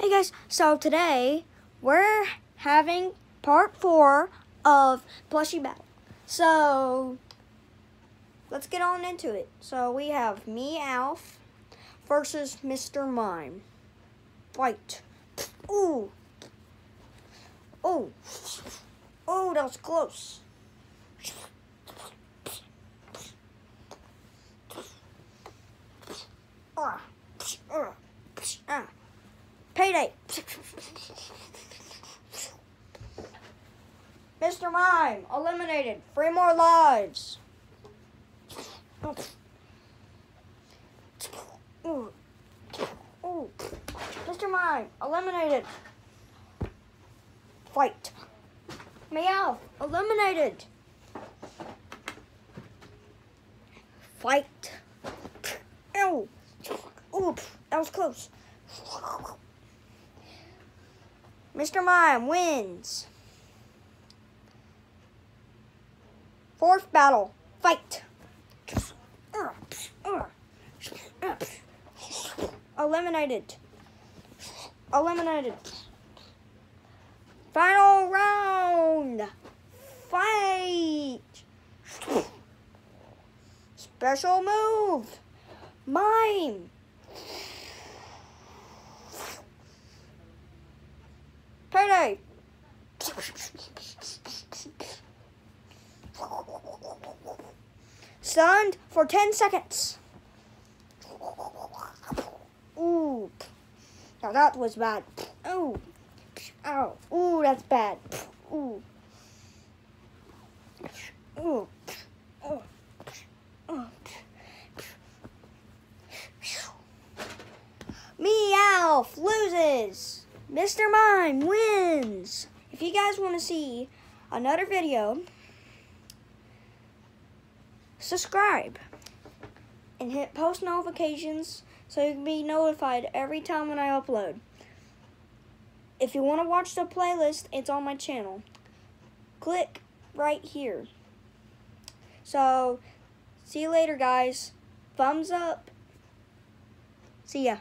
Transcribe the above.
Hey guys, so today we're having part four of Plushie Battle. So let's get on into it. So we have Meowth, versus Mr. Mime. Fight. Ooh. Oh. Oh, that was close. Ah. Ah. Ah. Payday. Mr. Mime, eliminated. Three more lives. Mr. Mime, eliminated. Fight. Meowth, eliminated. Fight. Ow. Oop, that was close. Mr. Mime wins. Fourth battle, fight. Eliminated. Eliminated. Final round. Fight. Special move. Mime. Payday. Stunned for 10 seconds. Ooh. Now that was bad. Ooh. Ow. Ooh, that's bad. Ooh. Ooh. Ooh. Meowth loses. Mr. Mime wins. If you guys want to see another video, subscribe and hit post notifications so you can be notified every time when I upload. If you want to watch the playlist, it's on my channel. Click right here. So, see you later, guys. Thumbs up. See ya.